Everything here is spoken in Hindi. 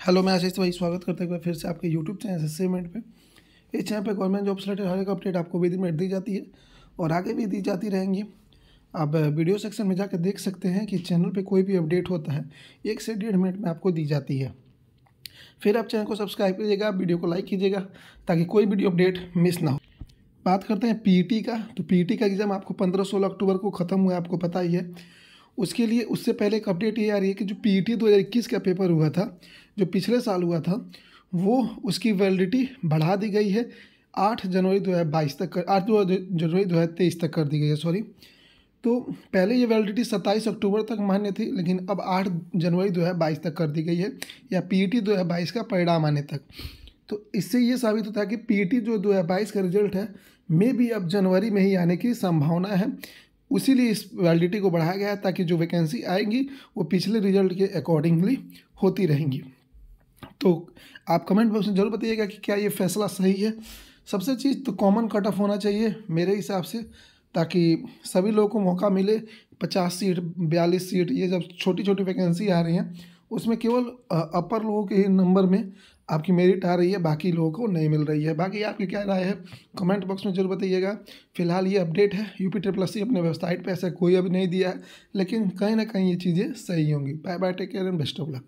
हेलो मैं आशीष भाई स्वागत करते हुए फिर से आपके यूट्यूब चैनल सेमेंट पे। इस चैनल पे गवर्नमेंट जॉब रिलेटेड हर एक अपडेट आपको विद मिनट दी जाती है और आगे भी दी जाती रहेंगी। आप वीडियो सेक्शन में जाकर देख सकते हैं कि चैनल पे कोई भी अपडेट होता है, एक से डेढ़ मिनट में आपको दी जाती है। फिर आप चैनल को सब्सक्राइब कीजिएगा वीडियो को लाइक कीजिएगा, ताकि कोई वीडियो अपडेट मिस ना हो। बात करते हैं पी का। तो पी का एग्ज़ाम आपको पंद्रह सोलह अक्टूबर को ख़त्म हुआ है, आपको पता ही है। उसके लिए उससे पहले एक अपडेट ये आ रही है कि जो पी हज़ार इक्कीस का पेपर हुआ था, जो पिछले साल हुआ था, वो उसकी वैलिडिटी बढ़ा दी गई है। आठ जनवरी दो हज़ार बाईस तक कर, आठ जनवरी दो हज़ार तेईस तक कर दी गई है सॉरी तो पहले ये वैलिडिटी सत्ताईस अक्टूबर तक मान्य थी, लेकिन अब आठ जनवरी दो हज़ार बाईस तक कर दी गई है, या पी ई दो हज़ार बाईस का परिणाम आने तक। तो इससे ये साबित होता है कि पी जो दो हज़ार बाईस का रिज़ल्ट है मे भी अब जनवरी में ही आने की संभावना है। उसीलिए इस वैलिडिटी को बढ़ाया गया है ताकि जो वैकेंसी आएँगी, वो पिछले रिज़ल्ट के अकॉर्डिंगली होती रहेंगी। तो आप कमेंट बॉक्स में ज़रूर बताइएगा कि क्या ये फैसला सही है। सबसे चीज़ तो कॉमन कट ऑफ़ होना चाहिए मेरे हिसाब से, ताकि सभी लोगों को मौका मिले, पचास सीट बयालीस सीट ये जब छोटी छोटी वैकेंसी आ रही हैं। उसमें केवल अपर लोगों के ही नंबर में आपकी मेरिट आ रही है, बाकी लोगों को नहीं मिल रही है। बाकी आपकी क्या राय है, कमेंट बॉक्स में ज़रूर बताइएगा। फ़िलहाल ये अपडेट है, यूपी ट्रिपल सी अपने वेबसाइट पे ऐसा कोई अभी नहीं दिया है, लेकिन कहीं ना कहीं ये चीज़ें सही होंगी। Bye bye take care and best of luck.